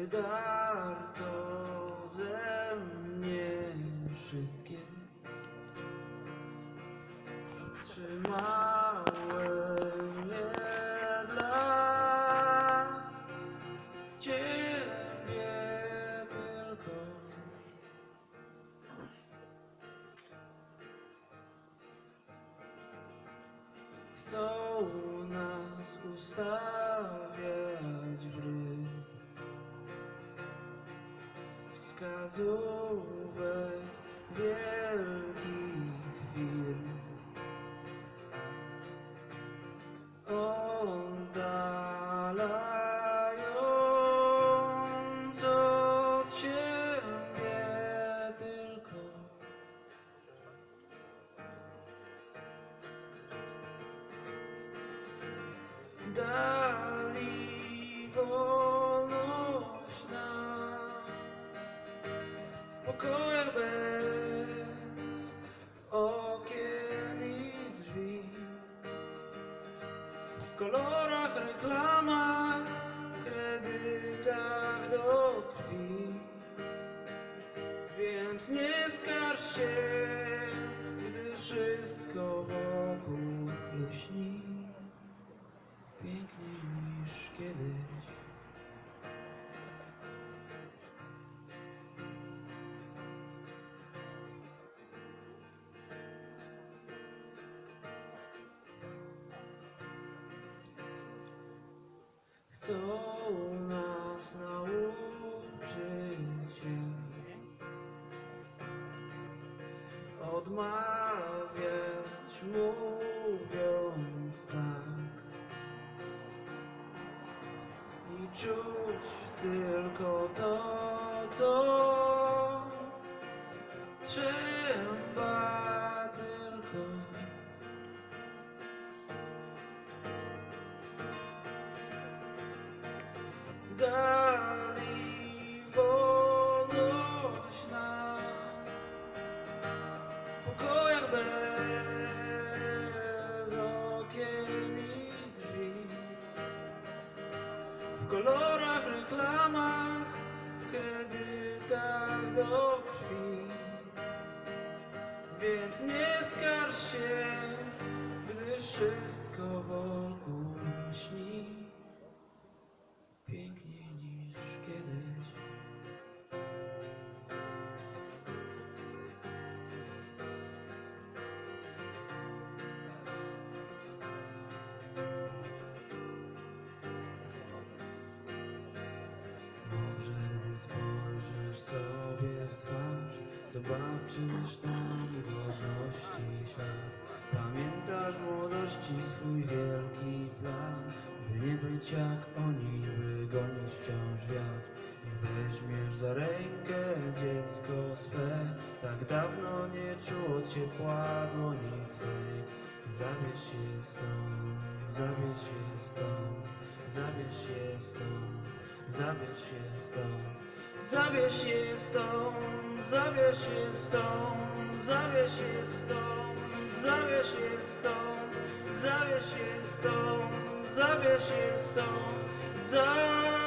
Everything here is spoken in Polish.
Wydarto ze mnie wszystkie Trzymałem je dla Ciebie tylko. Chcą nas ustawiać Wskazówek wielkich firm Oddalając od siebie tylko. Dali w pokojach bez okien i drzwi w kolorach, reklamach, kredytach do krwi. Więc nie skarż się, gdy wszystko wokół lśni piękniej niż kiedyś. Chcą nas nauczyć się. Odmawiać, mówiąc tak. I czuć tylko to, co Dali wolność nam. W pokojach bez okien i drzwi. W kolorach, reklamach, kredytach do krwi. Więc nie skarż się, gdy wszystko wokół śni spojrzysz sobie w twarz, zobaczysz tam godności świat. Pamiętasz młodości swój wielki plan, by nie być jak oni, by gonić wciąż wiatr. I weźmiesz za rękę dziecko swe, tak dawno nie czuło ciepła dłoni twej. Zabierz je stąd, zabierz je stąd, zabierz je stąd, zabierz je stąd. Zabierz je stąd, zabierz je stąd, zabierz je stąd, zabierz je stąd, zabierz je stąd, zabierz je stąd, zabierz